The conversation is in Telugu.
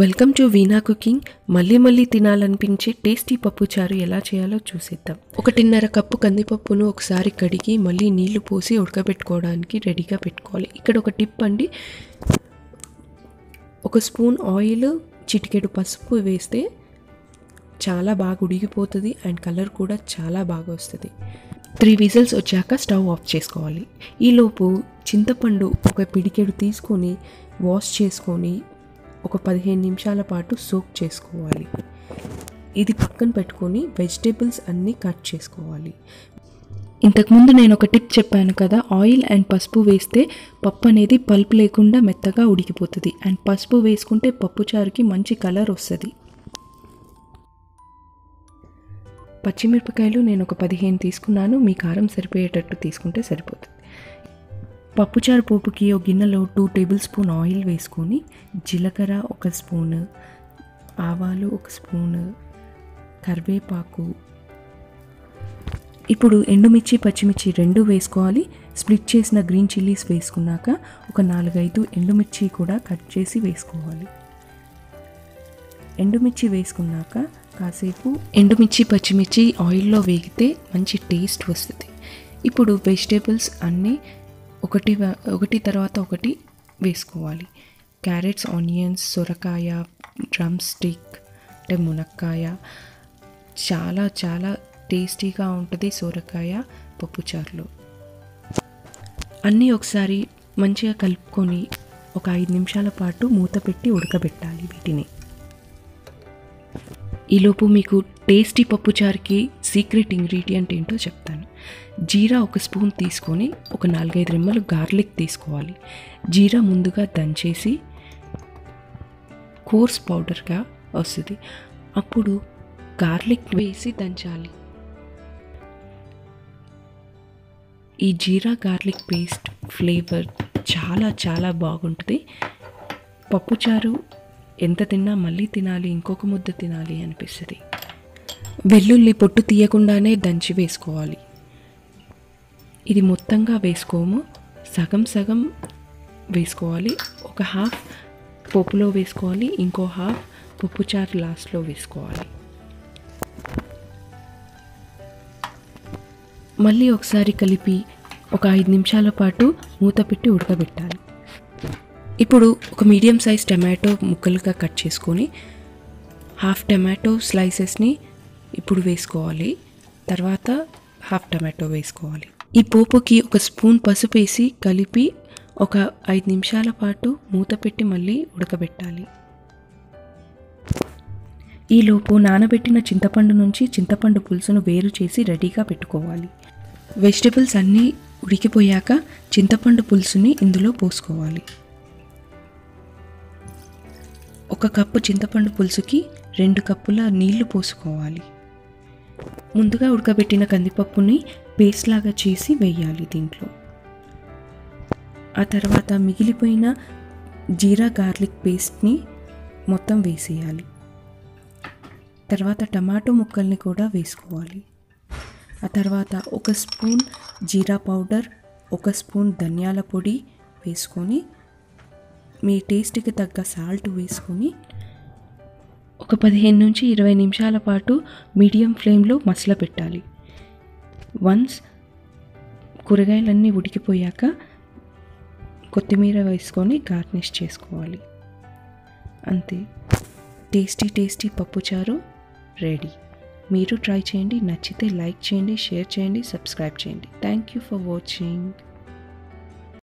Welcome to veena cooking. మళ్ళీ మళ్ళీ తినాలనిపించే టేస్టీ పప్పు చారు ఎలా చేయాలో చూసేద్దాం. ఒకటిన్నర కప్పు కందిపప్పును ఒకసారి కడిగి మళ్ళీ నీళ్ళు పోసి ఉడకబెట్టుకోవడానికి రెడీగా పెట్టుకోవాలి. ఇక్కడ ఒక టిప్ అండి. ఒక స్పూన్ ఆయిల్ చిటికెడు పసుపు వేస్తే చాలా బాగా ఉడిగిపోతుంది అండ్ కలర్ కూడా చాలా బాగా వస్తుంది. త్రీ విజిల్స్ వచ్చాక స్టవ్ ఆఫ్ చేసుకోవాలి. ఈలోపు చింతపండు ఒక పిడికెడు తీసుకొని వాష్ చేసుకొని ఒక పదిహేను నిమిషాల పాటు సోక్ చేసుకోవాలి. ఇది పక్కన పెట్టుకొని వెజిటేబుల్స్ అన్నీ కట్ చేసుకోవాలి. ఇంతకుముందు నేను ఒక టిప్ చెప్పాను కదా ఆయిల్ అండ్ పసుపు వేస్తే పప్పు అనేది పల్ప్ లేకుండా మెత్తగా ఉడికిపోతుంది. అండ్ పసుపు వేసుకుంటే పప్పు చారుకి మంచి కలర్ వస్తుంది. పచ్చిమిరపకాయలు నేను ఒక పదిహేను తీసుకున్నాను మీ కారం సరిపోయేటట్టు తీసుకుంటే సరిపోతుంది. పప్పుచారు పోపుకి ఒక గిన్నెలో టూ టేబుల్ స్పూన్ ఆయిల్ వేసుకొని జీలకర్ర ఒక స్పూన్ ఆవాలు ఒక స్పూన్ కరివేపాకు. ఇప్పుడు ఎండుమిర్చి పచ్చిమిర్చి రెండు వేసుకోవాలి. స్ప్లిట్ చేసిన గ్రీన్ చిల్లీస్ వేసుకున్నాక ఒక నాలుగైదు ఎండుమిర్చి కూడా కట్ చేసి వేసుకోవాలి. ఎండుమిర్చి వేసుకున్నాక కాసేపు ఎండుమిర్చి పచ్చిమిర్చి ఆయిల్లో వేగితే మంచి టేస్ట్ వస్తుంది. ఇప్పుడు వెజిటేబుల్స్ అన్నీ ఒకటి ఒకటి తర్వాత ఒకటి వేసుకోవాలి. క్యారెట్స్ ఆనియన్స్ సొరకాయ డ్రమ్ స్టిక్ అంటే మునక్కాయ. చాలా చాలా టేస్టీగా ఉంటుంది సొరకాయ పప్పుచారులు అన్నీ ఒకసారి మంచిగా కలుపుకొని ఒక ఐదు నిమిషాల పాటు మూత పెట్టి ఉడకబెట్టాలి వీటిని. ఈలోపు మీకు టేస్టీ పప్పుచారుకి సీక్రెట్ ఇంగ్రీడియంట్ ఏంటో చెప్తాను. జీరా ఒక స్పూన్ తీసుకొని ఒక నాలుగైదు రెమ్మలు గార్లిక్ తీసుకోవాలి. జీరా ముందుగా దంచేసి కోర్స్ పౌడర్గా వస్తుంది. అప్పుడు గార్లిక్ వేసి దంచాలి. ఈ జీరా గార్లిక్ పేస్ట్ ఫ్లేవర్ చాలా చాలా బాగుంటుంది. పప్పుచారు ఎంత తిన్నా మళ్ళీ తినాలి ఇంకొక ముద్ద తినాలి అనిపిస్తుంది. వెల్లుల్లి పొట్టు తీయకుండానే దంచి వేసుకోవాలి. ఇది మొత్తంగా వేసుకోము. సగం సగం వేసుకోవాలి. ఒక హాఫ్ పప్పులో వేసుకోవాలి. ఇంకో హాఫ్ పప్పుచారు లాస్ట్లో వేసుకోవాలి. మళ్ళీ ఒకసారి కలిపి ఒక ఐదు నిమిషాల పాటు మూత పెట్టి ఉడకబెట్టాలి. ఇప్పుడు ఒక మీడియం సైజ్ టమాటో ముక్కలుగా కట్ చేసుకొని హాఫ్ టమాటో స్లైసెస్ని ఇప్పుడు వేసుకోవాలి. తర్వాత హాఫ్ టమాటో వేసుకోవాలి. ఈ పోపుకి ఒక స్పూన్ పసుపు వేసి కలిపి ఒక ఐదు నిమిషాల పాటు మూత పెట్టి మళ్ళీ ఉడకబెట్టాలి. ఈలోపు నానబెట్టిన చింతపండు నుంచి చింతపండు పులుసును వేరు చేసి రెడీగా పెట్టుకోవాలి. వెజిటబుల్స్ అన్నీ ఉడికిపోయాక చింతపండు పులుసుని ఇందులో పోసుకోవాలి. ఒక కప్పు చింతపండు పులుసుకి రెండు కప్పుల నీళ్ళు పోసుకోవాలి. ముందుగా ఉడకబెట్టిన కందిపప్పుని పేస్ట్ లాగా చేసి వేయాలి దీంట్లో. ఆ తర్వాత మిగిలిపోయిన జీరా గార్లిక్ పేస్ట్ని మొత్తం వేసేయాలి. తర్వాత టమాటో ముక్కల్ని కూడా వేసుకోవాలి. ఆ తర్వాత ఒక స్పూన్ జీరా పౌడర్ ఒక స్పూన్ ధనియాల పొడి వేసుకొని మీ టేస్ట్కి తగ్గ సాల్ట్ వేసుకొని ఒక పదిహేను నుంచి ఇరవై నిమిషాల పాటు మీడియం ఫ్లేమ్లో మసల పెట్టాలి. వన్స్ కూరగాయలన్నీ ఉడికిపోయాక కొత్తిమీర వేసుకొని గార్నిష్ చేసుకోవాలి. అంతే. టేస్టీ టేస్టీ పప్పుచారు రెడీ. మీరు ట్రై చేయండి. నచ్చితే లైక్ చేయండి షేర్ చేయండి సబ్స్క్రైబ్ చేయండి. Thank you for watching.